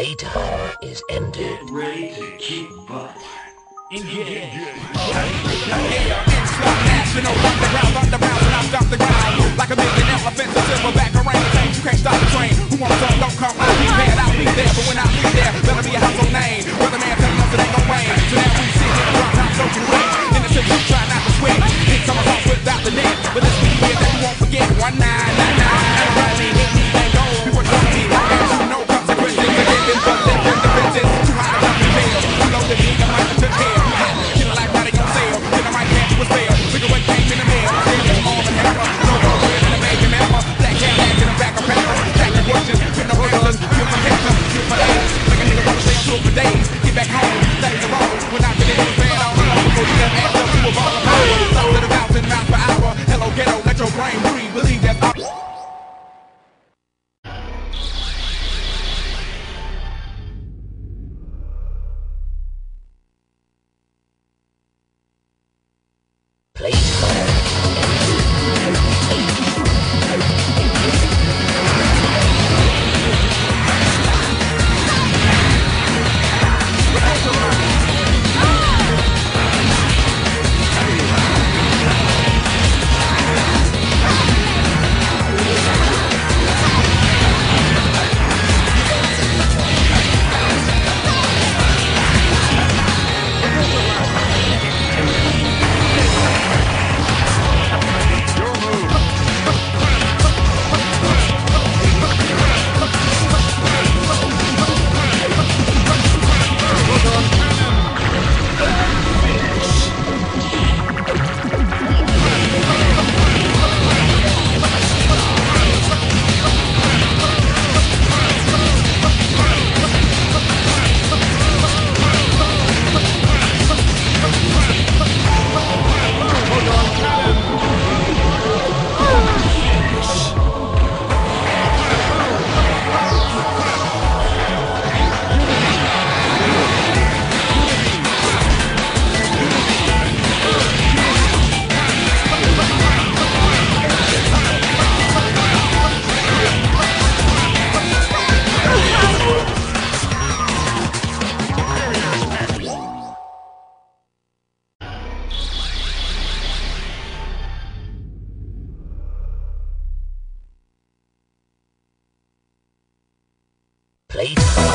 Playtime is ended. Ready to kick butt. A million place.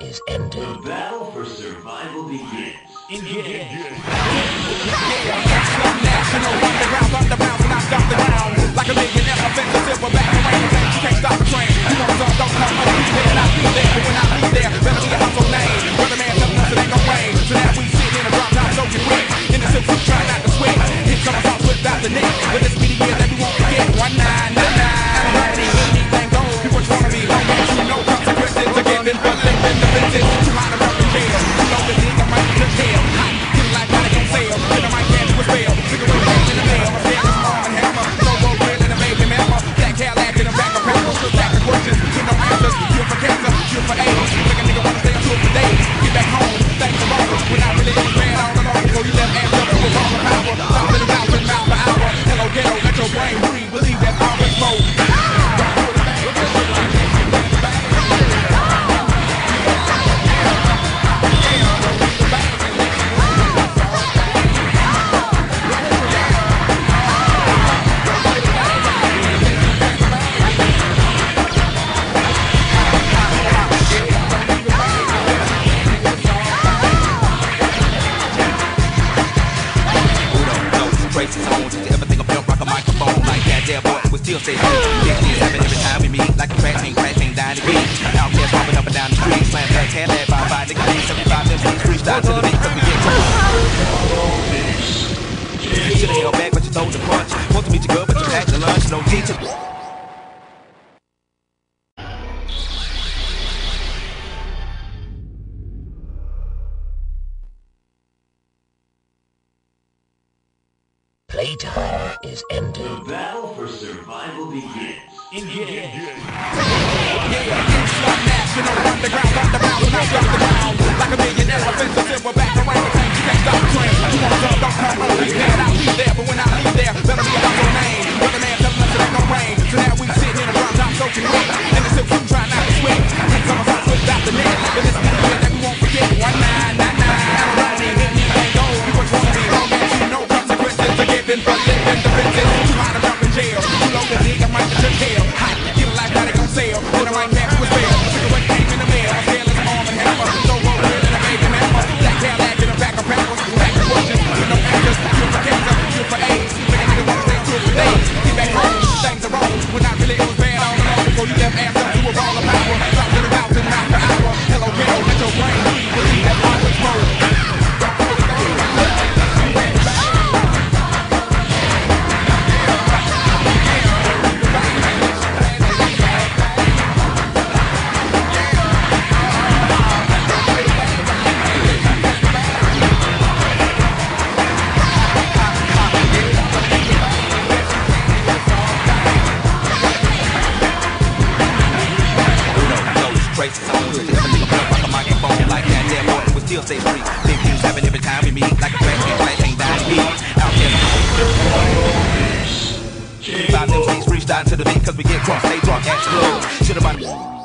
Is ended. The battle for survival begins. National underground, underground, when I stop the ground. Like a million elephants, a silverback orangutan. You can't stop the train. You want some, don't come on. You said I'll be there, but when I leave there, better be a household name. Weatherman telling us it ain't gon' rain. So now we know? Traces on to everything about rock a microphone like that. There, boy, we still say free. This is happen every time we meet. Like a crack ain't crack ain't dying to beat. Outcast walking up and down the street. Slam thugs, hand that by by nigga. 75 MCs freestyle to the beat. Cause we get drunk. You should've held back, but you told the punch. Want to meet your girl, but you packed the lunch. No need to. Playtime is ended. The battle for survival begins. National underground, underground, when I stop the ground. Like a million elephants, a silverback orangutan. You can't stop the train. You want some, don't come on. You said I'll be there, but when I leave there, better be a household name. Weatherman telling us it ain't gon' rain. So now we sitting in a drop top soaking wet. Know? Traces on to about rock a microphone like that. There, boy, we still say free. Big things happen every time we meet. Like a beat. Outcast. Five MCs freestyle to the beat. Cause we get drunk, stay drunk, act slow.